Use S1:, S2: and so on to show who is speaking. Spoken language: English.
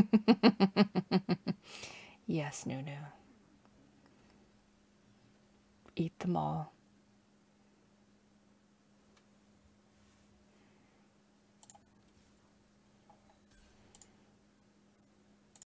S1: yes, Nunu. Eat them all.